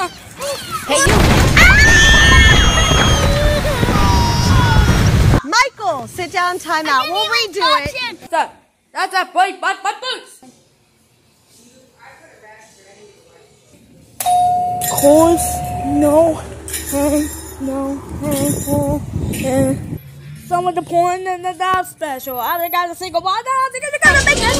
Hey, you! Michael, sit down, time out. We'll redo it. Stop. That's a point, but, but boots! Course, no, hey, no, hey, oh, hey. Some of the porn and the dive special. I done got a single ball. I think I gotta make it.